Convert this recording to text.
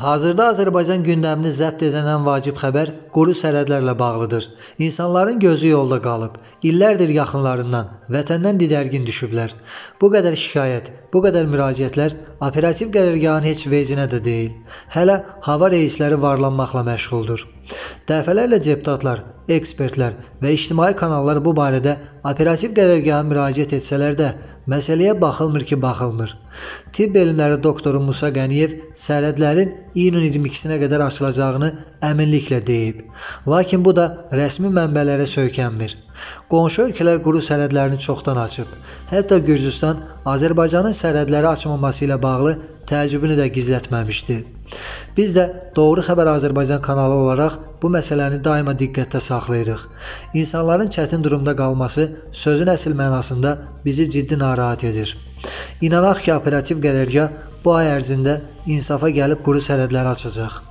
Hazırda Azərbaycan gündəmini zəbt edən ən vacib xəbər quru sərhədlərlə bağlıdır. İnsanların gözü yolda qalıb. İllərdir yaxınlarından, vətəndən didərgin düşüblər. Bu qədər şikayət, bu qədər müraciətlər operativ qərargahın heç vecinə də deyil. Hələ hava reysləri varlanmaqla məşğuldur. Dəfələrlə deputatlar, ekspertlər və ictimai kanallar bu barədə operativ qərargaha müraciət etsələr də, məsələyə baxılmır ki, baxılmır. Tibb elmləri doktoru Musa Qəniyev sərhədlərin iyunun 22-sinə qədər açılacağını əminliklə deyib. Lakin bu da rəsmi mənbələrə söykənmir. Qonşu ölkələr quru sərhədlərini çoxdan açıb. Hətta Gürcüstan Azərbaycanın sərhədləri açmaması ilə bağlı təəccübünü də gizlətməmişdi. Biz də Doğru Xəbər Azərbaycan kanalı olaraq bu məsələni daima diqqətdə saxlayırıq. İnsanların çətin durumda qalması sözün əsl mənasında bizi ciddi narahat edir. İnanaq ki, operativ qərargah bu ay ərzində insafa gəlib quru sərhədləri açacaq.